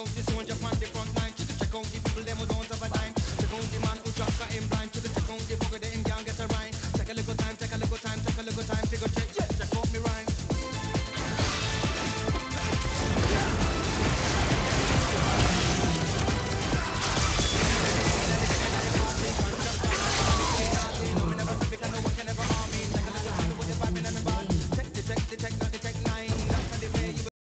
out the soldier on the front line. Should check out the people them who don't have a dime. Check out the man who drop a in blind. Should check out the bugger them can't get a rhyme. Take a little time, take a little time, take a little time. Take a check.